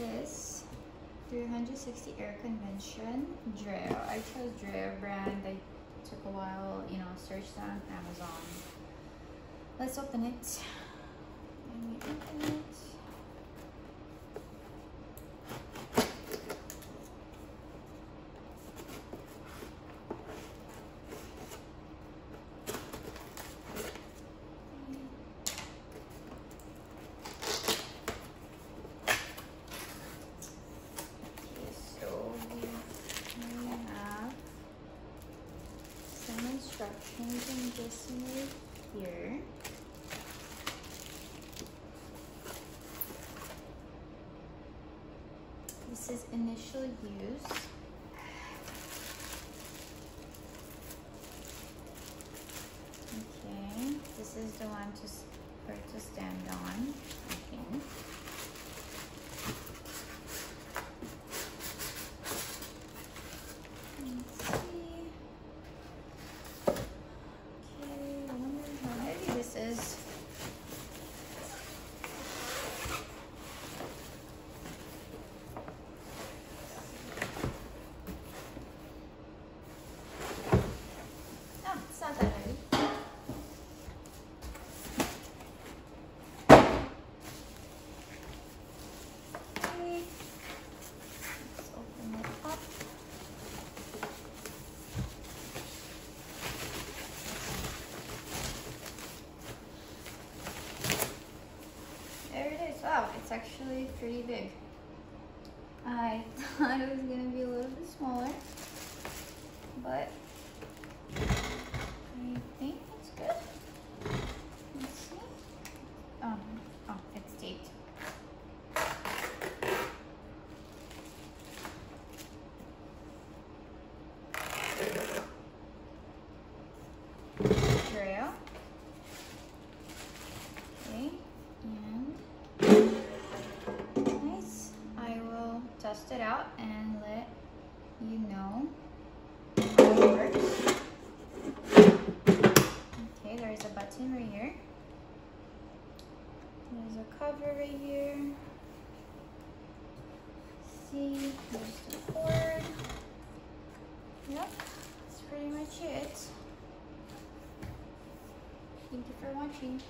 this 360 air convection Dreo. I chose Dreo brand. I took a while, you know, searched on Amazon. Let's open it. Let me open it. Okay, so we we have instructions in this note here. This is initial use. Okay, this is the one to for it to stand on. Okay. Let's see. Okay, I wonder how heavy this is. Oh, it's not that heavy. Okay. Let's open it up. There it is. Wow, it's actually pretty big. I thought it was gonna be a little bit smaller, but I think it's good. Let's see. Oh, oh, it's taped. Dreo. Okay, and nice. I will test it out and let you know. Okay, there's a button right here. There's a cover right here. See, there's the cord. Yep, that's pretty much it. Thank you for watching.